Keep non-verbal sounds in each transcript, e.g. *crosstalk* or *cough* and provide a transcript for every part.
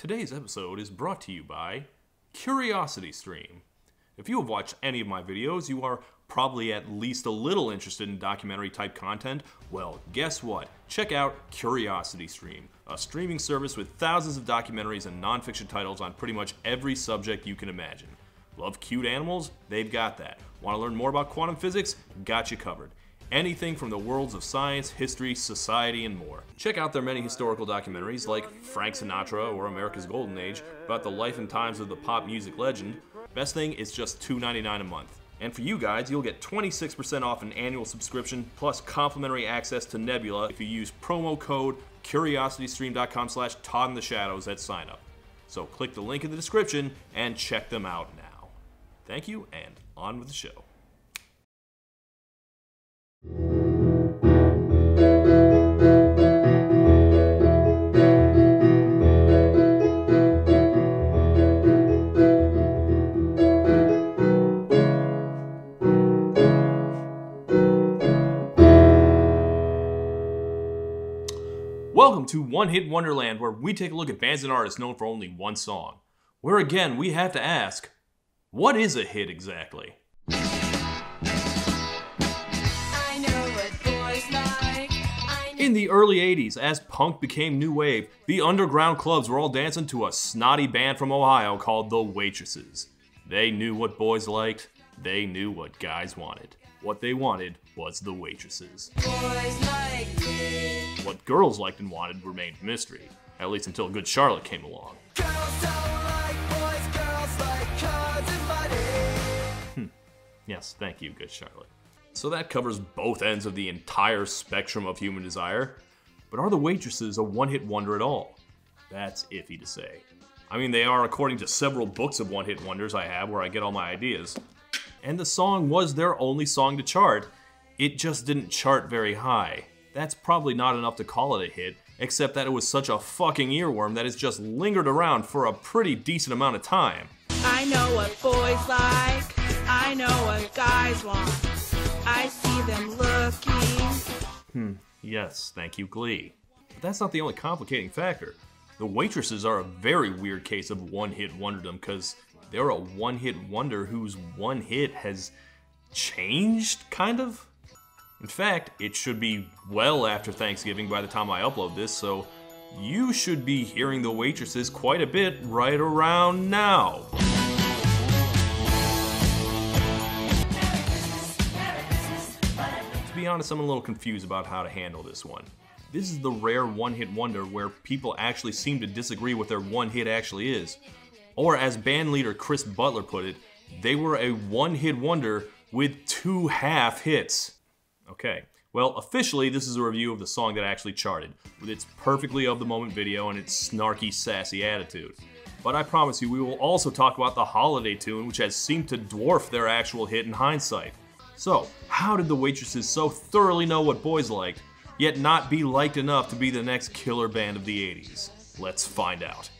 Today's episode is brought to you by Curiosity Stream. If you have watched any of my videos, you are probably at least a little interested in documentary type content. Well, guess what? Check out Curiosity Stream, a streaming service with thousands of documentaries and nonfiction titles on pretty much every subject you can imagine. Love cute animals? They've got that. Want to learn more about quantum physics? Got you covered. Anything from the worlds of science, history, society, and more. Check out their many historical documentaries like Frank Sinatra or America's Golden Age about the life and times of the pop music legend. Best thing is just $2.99 a month. And for you guys, you'll get 26% off an annual subscription plus complimentary access to Nebula if you use promo code curiositystream.com slash Todd in the Shadows at sign up. So click the link in the description and check them out now. Thank you, and on with the show. Welcome to One Hit Wonderland, where we take a look at bands and artists known for only one song. Where again, we have to ask, what is a hit exactly? I know what boys like. In the early 80s, as punk became new wave, the underground clubs were all dancing to a snotty band from Ohio called the Waitresses. They knew what boys liked, they knew what guys wanted. What they wanted was the waitresses. Boys like me. What girls liked and wanted remained a mystery, at least until Good Charlotte came along. Girls don't like boys, girls like cards and money. Hmm. Yes, thank you, Good Charlotte. So that covers both ends of the entire spectrum of human desire. But are the waitresses a one hit wonder at all? That's iffy to say. I mean, they are according to several books of one hit wonders I have where I get all my ideas. And the song was their only song to chart. It just didn't chart very high. That's probably not enough to call it a hit, except that it was such a fucking earworm that it's just lingered around for a pretty decent amount of time. I know what boys like. I know what guys want. I see them looking. Hmm, yes, thank you, Glee. But that's not the only complicating factor. The waitresses are a very weird case of one hit wonderdom because they're a one hit wonder whose one hit has changed, kind of. In fact, it should be well after Thanksgiving by the time I upload this, so you should be hearing the waitresses quite a bit right around now. To be honest, I'm a little confused about how to handle this one. This is the rare one hit wonder where people actually seem to disagree what their one hit actually is. Or, as band leader Chris Butler put it, they were a one hit wonder with two half hits. Okay, well, officially, this is a review of the song that actually charted, with its perfectly of the moment video and its snarky, sassy attitude. But I promise you, we will also talk about the holiday tune, which has seemed to dwarf their actual hit in hindsight. So, how did the waitresses so thoroughly know what boys liked, yet not be liked enough to be the next killer band of the 80s? Let's find out.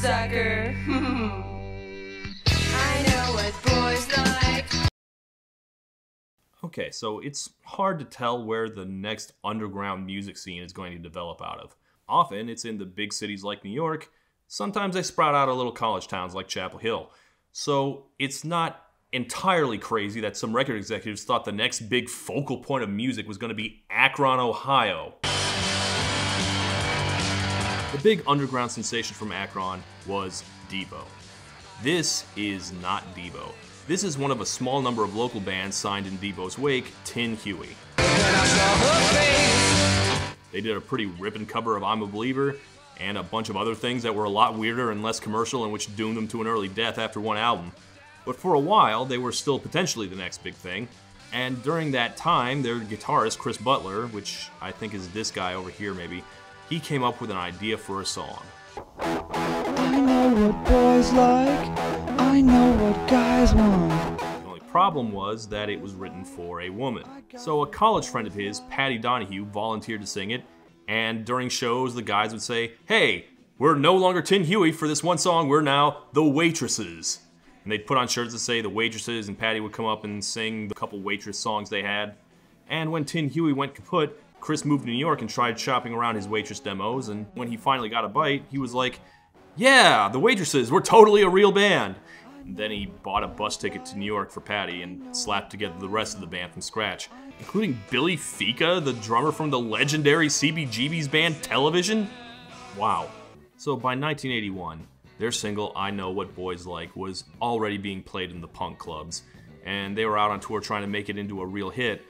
Sucker. *laughs* I know what boys like. Okay, so it's hard to tell where the next underground music scene is going to develop out of. Often it's in the big cities like New York, sometimes they sprout out of little college towns like Chapel Hill. So it's not entirely crazy that some record executives thought the next big focal point of music was going to be Akron, Ohio. The big underground sensation from Akron was Devo. This is not Devo. This is one of a small number of local bands signed in Devo's wake, Tin Huey. They did a pretty ripping cover of I'm a Believer and a bunch of other things that were a lot weirder and less commercial and which doomed them to an early death after one album. But for a while, they were still potentially the next big thing. And during that time, their guitarist, Chris Butler, which I think is this guy over here maybe, he came up with an idea for a song. I know what boys like. I know what guys want. The only problem was that it was written for a woman. So a college friend of his, Patty Donahue, volunteered to sing it, and during shows, the guys would say, Hey, we're no longer Tin Huey for this one song, we're now the Waitresses. And they'd put on shirts that say the Waitresses, and Patty would come up and sing the couple waitress songs they had. And when Tin Huey went kaput, Chris moved to New York and tried shopping around his waitress demos, and when he finally got a bite, he was like, Yeah, the waitresses, we're totally a real band. And then he bought a bus ticket to New York for Patty and slapped together the rest of the band from scratch, including Billy Ficca, the drummer from the legendary CBGB's band Television. Wow. So by 1981, their single I Know What Boys Like was already being played in the punk clubs, and they were out on tour trying to make it into a real hit.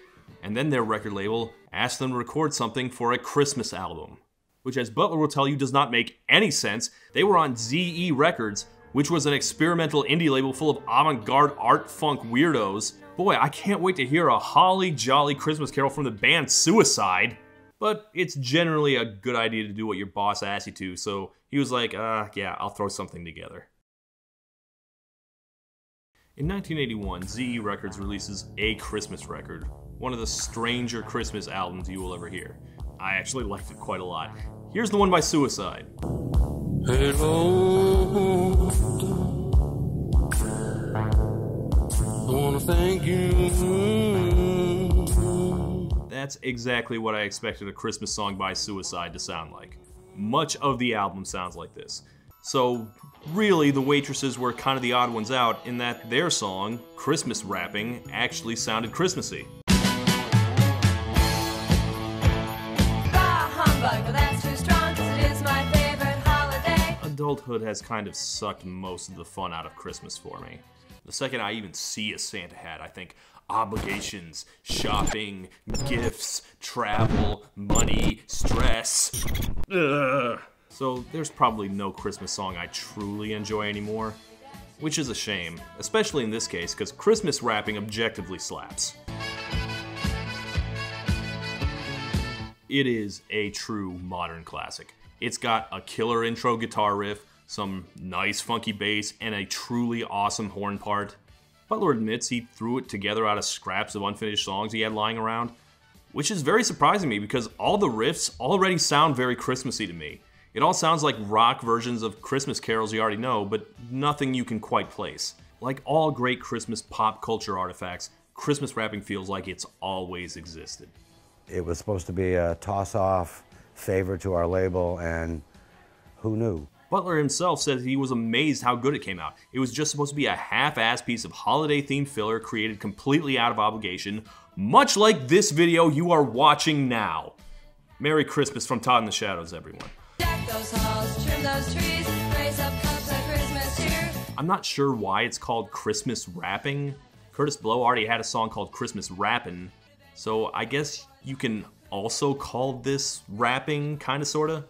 And then their record label asked them to record something for a Christmas album, which, as Butler will tell you, does not make any sense. They were on ZE Records, which was an experimental indie label full of avant garde art funk weirdos. Boy, I can't wait to hear a holly jolly Christmas carol from the band Suicide. But it's generally a good idea to do what your boss asks you to, so he was like, uh, yeah, I'll throw something together. In 1981, ZE Records releases A Christmas Record, one of the stranger Christmas albums you will ever hear. I actually liked it quite a lot. Here's the one by Suicide. Hello. That's exactly what I expected a Christmas song by Suicide to sound like. Much of the album sounds like this. So, really, the waitresses were kind of the odd ones out in that their song, Christmas Wrapping, actually sounded Christmassy. Adulthood has kind of sucked most of the fun out of Christmas for me. The second I even see a Santa hat, I think obligations, shopping, gifts, travel, money, stress. Ugh. So there's probably no Christmas song I truly enjoy anymore, which is a shame, especially in this case because Christmas Wrapping objectively slaps. It is a true modern classic. It's got a killer intro guitar riff, some nice funky bass, and a truly awesome horn part. Butler admits he threw it together out of scraps of unfinished songs he had lying around, which is very surprising to me because all the riffs already sound very Christmassy to me. It all sounds like rock versions of Christmas carols you already know, but nothing you can quite place. Like all great Christmas pop culture artifacts, Christmas Wrapping feels like it's always existed. It was supposed to be a toss off favor to our label, and who knew? Butler himself said he was amazed how good it came out. It was just supposed to be a half assed piece of holiday themed filler created completely out of obligation, much like this video you are watching now. Merry Christmas from Todd in the Shadows, everyone. Deck those halls, trim those trees, raise up cups of Christmas cheer. I'm not sure why it's called Christmas Wrapping. Kurtis Blow already had a song called Christmas Rappin', so I guess you can also called this rapping, kinda sorta.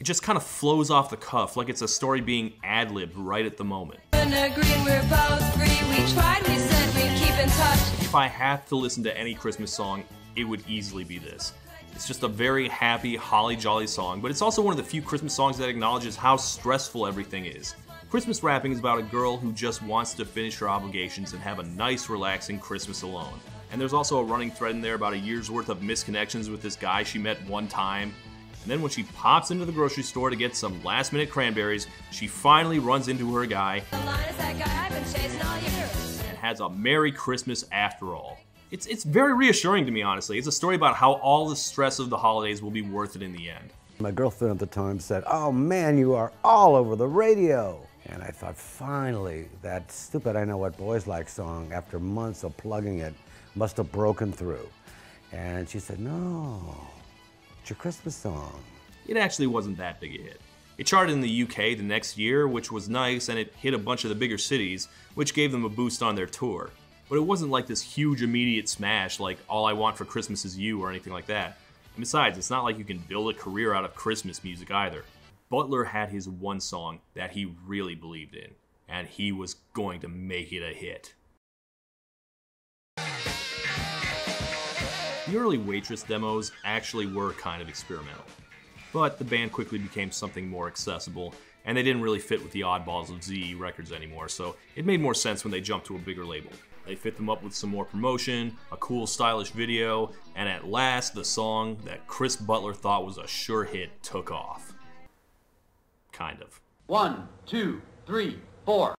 It just kind of flows off the cuff, like it's a story being ad libbed right at the moment. Couldn't agree, we're both free. We tried, we said we'd keep in touch. If I have to listen to any Christmas song, it would easily be this. It's just a very happy, holly jolly song, but it's also one of the few Christmas songs that acknowledges how stressful everything is. Christmas Wrapping is about a girl who just wants to finish her obligations and have a nice, relaxing Christmas alone. And there's also a running thread in there about a year's worth of misconnections with this guy she met one time. And then when she pops into the grocery store to get some last minute cranberries, she finally runs into her guy The line is that guy I've been chasing all year. and has a Merry Christmas after all. It's, it's very reassuring to me, honestly. It's a story about how all the stress of the holidays will be worth it in the end. My girlfriend at the time said, Oh man, you are all over the radio. And I thought, finally, that stupid I Know What Boys Like song, after months of plugging it, must have broken through. And she said, No, it's your Christmas song. It actually wasn't that big a hit. It charted in the UK the next year, which was nice, and it hit a bunch of the bigger cities, which gave them a boost on their tour. But it wasn't like this huge immediate smash like All I Want for Christmas Is You or anything like that. And besides, it's not like you can build a career out of Christmas music either. Butler had his one song that he really believed in, and he was going to make it a hit. The early Waitress demos actually were kind of experimental, but the band quickly became something more accessible, and they didn't really fit with the oddballs of ZE Records anymore, so it made more sense when they jumped to a bigger label. They fit them up with some more promotion, a cool, stylish video, and at last, the song that Chris Butler thought was a sure hit took off. Kind of. One, two, three, four.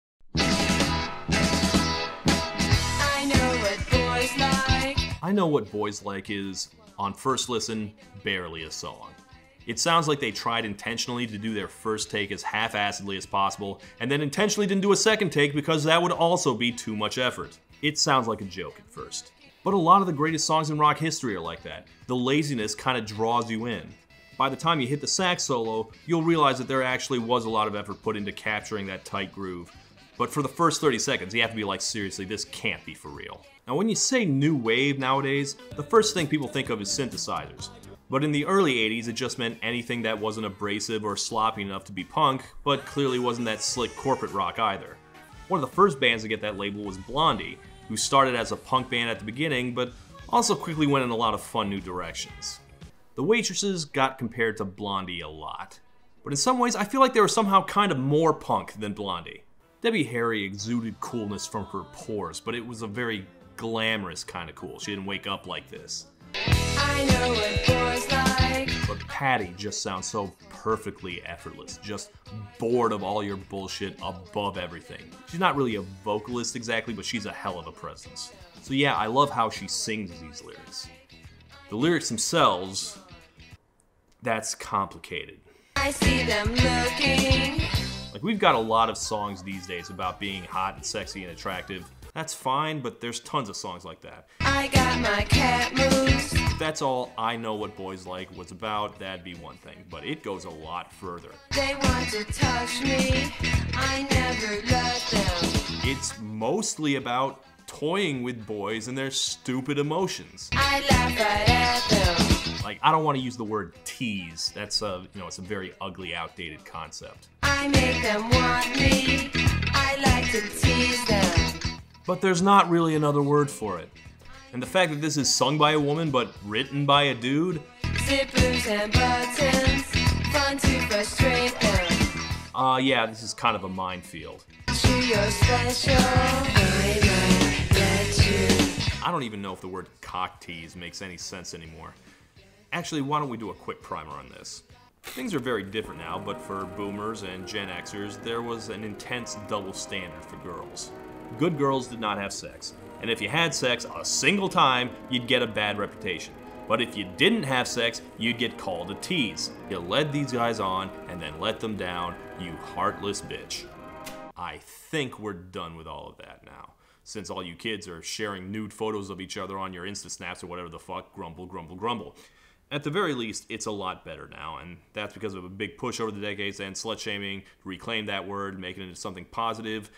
I know what boys like. Is, on first listen, barely a song. It sounds like they tried intentionally to do their first take as half assedly as possible, and then intentionally didn't do a second take because that would also be too much effort. It sounds like a joke at first. But a lot of the greatest songs in rock history are like that. The laziness kind of draws you in. By the time you hit the sax solo, you'll realize that there actually was a lot of effort put into capturing that tight groove. But for the first 30 seconds, you have to be like, seriously, this can't be for real. Now, when you say new wave nowadays, the first thing people think of is synthesizers. But in the early 80s, it just meant anything that wasn't abrasive or sloppy enough to be punk, but clearly wasn't that slick corporate rock either. One of the first bands to get that label was Blondie, who started as a punk band at the beginning, but also quickly went in a lot of fun new directions. The Waitresses got compared to Blondie a lot, but in some ways I feel like they were somehow kind of more punk than Blondie. Debbie Harry exuded coolness from her pores, but it was a very glamorous kind of cool. She didn't wake up like this. I know what boys like. But Patty just sounds so perfectly effortless, just bored of all your bullshit above everything. She's not really a vocalist exactly, but she's a hell of a presence. So yeah, I love how she sings these lyrics. The lyrics themselves, that's complicated. I see them looking. Like, we've got a lot of songs these days about being hot and sexy and attractive. That's fine, but there's tons of songs like that. I got my cat moves. If that's all I Know What Boys Like was about, that'd be one thing, but it goes a lot further. They want to touch me. I never let them. It's mostly about toying with boys and their stupid emotions. I laugh right at them. Like, I don't want to use the word tease. That's a, you know, it's a very ugly, outdated concept. I make them want me. I like to tease them. But there's not really another word for it. And the fact that this is sung by a woman but written by a dude, Zippers and buttons. Fun to frustrate them. uh, yeah, this is kind of a minefield. True, you're special. I might let you. I don't even know if the word cock tease makes any sense anymore. Actually, why don't we do a quick primer on this? Things are very different now, but for boomers and Gen Xers, there was an intense double standard for girls. Good girls did not have sex, and if you had sex a single time, you'd get a bad reputation. But if you didn't have sex, you'd get called a tease. You led these guys on and then let them down, you heartless bitch. I think we're done with all of that now. Since all you kids are sharing nude photos of each other on your Insta Snaps or whatever the fuck, grumble, grumble, grumble. At the very least, it's a lot better now, and that's because of a big push over the decades and slut shaming reclaim that word, making it into something positive.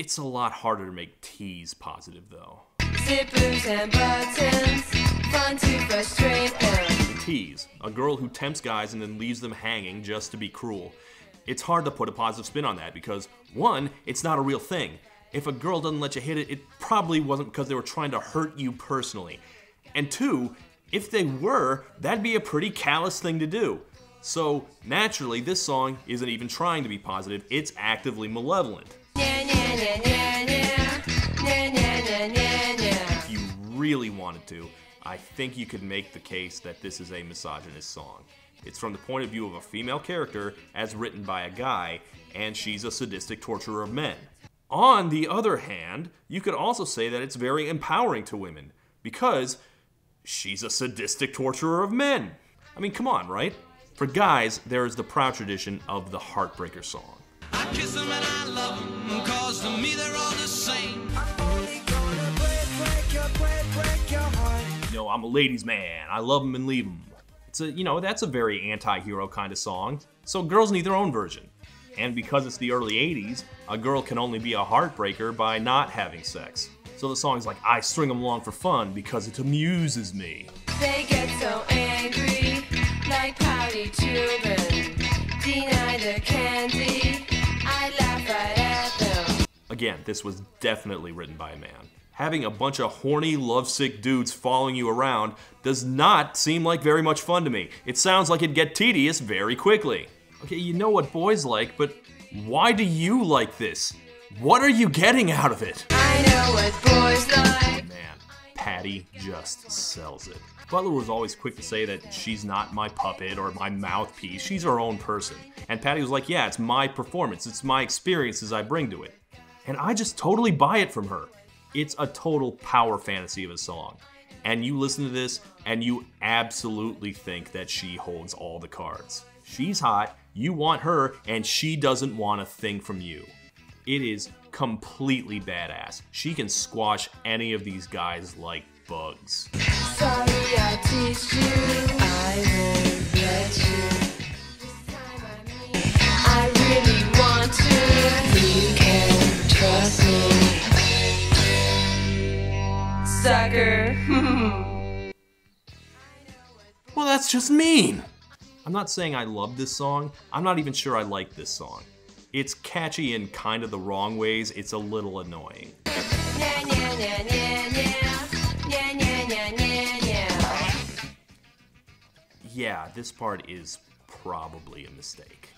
It's a lot harder to make tease positive, though. Zippers and buttons. Fun to frustrate them. Tease, a girl who tempts guys and then leaves them hanging just to be cruel. It's hard to put a positive spin on that because, one, it's not a real thing. If a girl doesn't let you hit it, it probably wasn't because they were trying to hurt you personally. And two, if they were, that'd be a pretty callous thing to do. So, naturally, this song isn't even trying to be positive, it's actively malevolent. If you really wanted to, I think you could make the case that this is a misogynist song. It's from the point of view of a female character as written by a guy, and she's a sadistic torturer of men. On the other hand, you could also say that it's very empowering to women, because she's a sadistic torturer of men. I mean, come on, right? For guys, there is the proud tradition of the heartbreaker song. I kiss them and I love them, cause to me they're all the same. You know, I'm a ladies' man. I love them and leave them. It's a, you know, that's a very anti-hero kind of song. So girls need their own version. And because it's the early 80s, a girl can only be a heartbreaker by not having sex. So the song's like, I string them along for fun because it amuses me. They get so angry, like pouty children. Deny the candy. Again, this was definitely written by a man. Having a bunch of horny, lovesick dudes following you around does not seem like very much fun to me. It sounds like it'd get tedious very quickly. Okay, you know what boys like, but why do you like this? What are you getting out of it? I know what boys like. Patty just sells it. Butler was always quick to say that she's not my puppet or my mouthpiece, she's her own person. And Patty was like, yeah, it's my performance, it's my experiences I bring to it. And I just totally buy it from her. It's a total power fantasy of a song. And you listen to this and you absolutely think that she holds all the cards. She's hot, you want her, and she doesn't want a thing from you. It is completely badass. She can squash any of these guys like bugs. Sorry I teased you. I won't let you. This time I mean, I really want to. You can trust me. Sucker. Well, that's just mean. I'm not saying I love this song. I'm not even sure I like this song. It's catchy in kind of the wrong ways. It's a little annoying. Yeah, this part is probably a mistake.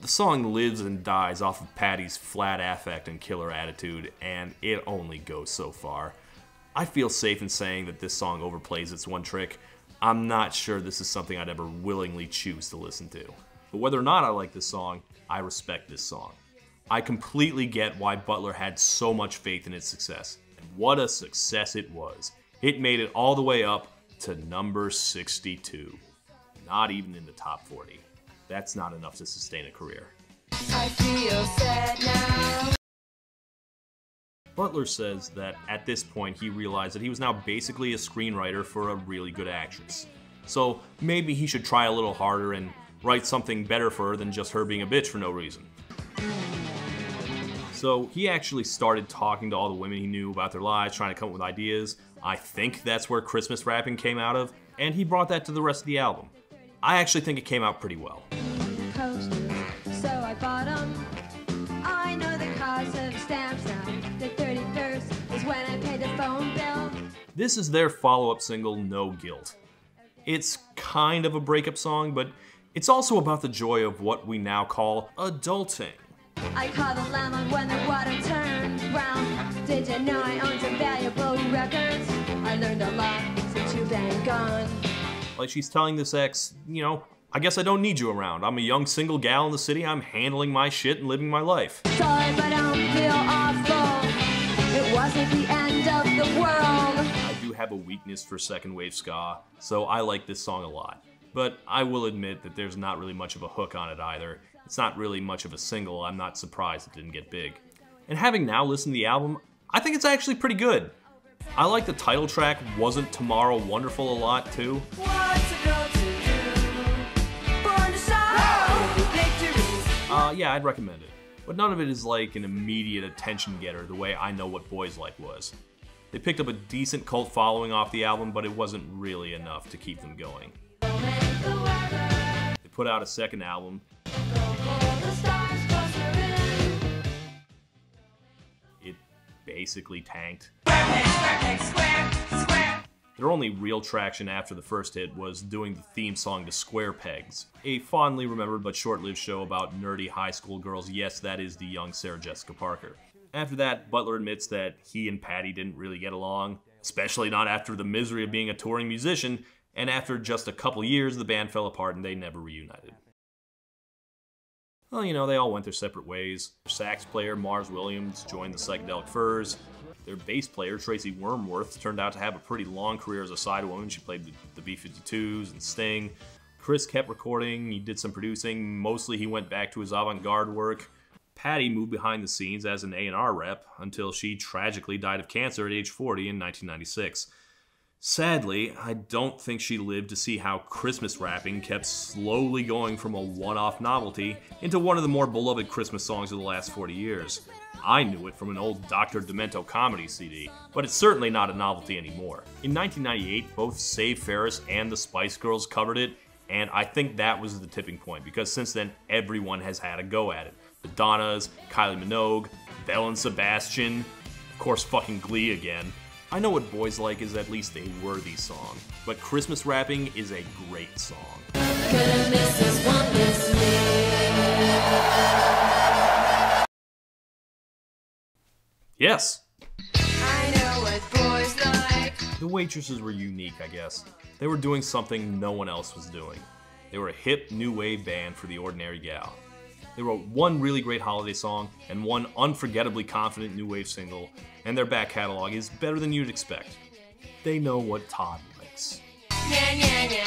The song lives and dies off of Patty's flat affect and killer attitude, and it only goes so far. I feel safe in saying that this song overplays its one trick. I'm not sure this is something I'd ever willingly choose to listen to. But whether or not I like this song, I respect this song. I completely get why Butler had so much faith in its success. And what a success it was. It made it all the way up to number 62. Not even in the top 40. That's not enough to sustain a career. I feel sad now. Butler says that at this point he realized that he was now basically a screenwriter for a really good actress. So maybe he should try a little harder and write something better for her than just her being a bitch for no reason. So he actually started talking to all the women he knew about their lives, trying to come up with ideas. I think that's where Christmas Wrapping came out of, and he brought that to the rest of the album. I actually think it came out pretty well. posters, so I bought 'em. I know the cost of stamps now. The 31st is when I pay the phone bill. This is their follow up single, No Guilt. It's kind of a breakup song, but it's also about the joy of what we now call adulting. I call the landlord when the water brown. Did you know I own some valuable records? I learned a lot since you've been gone. Like she's telling this ex, you know, I guess I don't need you around. I'm a young single gal in the city. I'm handling my shit and living my life. Sorry, but I don't feel awful. It wasn't the end of the world. I do have a weakness for second wave ska, so I like this song a lot. But I will admit that there's not really much of a hook on it either. It's not really much of a single. I'm not surprised it didn't get big. And having now listened to the album, I think it's actually pretty good. I like the title track, Wasn't Tomorrow Wonderful, a lot too. What's a girl to do? Born to shine. Victories. Uh, yeah, I'd recommend it. But none of it is like an immediate attention getter the way I Know What Boys Like was. They picked up a decent cult following off the album, but it wasn't really enough to keep them going. Put out a second album, it basically tanked. Their only real traction after the first hit was doing the theme song to Square Pegs, a fondly remembered but short lived show about nerdy high school girls. Yes, that is the young Sarah Jessica Parker. After that, Butler admits that he and Patty didn't really get along, especially not after the misery of being a touring musician, and after just a couple years, the band fell apart and they never reunited. Well, you know, they all went their separate ways. Sax player, Mars Williams, joined the Psychedelic Furs. Their bass player, Tracy Wormworth, turned out to have a pretty long career as a sidewoman. She played the, the B 52s and Sting. Chris kept recording, he did some producing. Mostly he went back to his avant garde work. Patty moved behind the scenes as an A&R rep until she tragically died of cancer at age 40 in 1996. Sadly, I don't think she lived to see how Christmas Wrapping kept slowly going from a one off novelty into one of the more beloved Christmas songs of the last 40 years. I knew it from an old Dr. Demento comedy CD, but it's certainly not a novelty anymore. In 1998, both Save Ferris and the Spice Girls covered it, and I think that was the tipping point because since then, everyone has had a go at it. The Donnas, Kylie Minogue, Belle and Sebastian, of course, fucking Glee again. I know what Boys Like is at least a worthy song, but Christmas Wrapping is a great song. Yes! Like. The waitresses were unique, I guess. They were doing something no one else was doing. They were a hip, new wave band for the ordinary gal. They wrote one really great holiday song and one unforgettably confident new wave single, and their back catalog is better than you'd expect. They know what Todd likes. Yeah, yeah, yeah.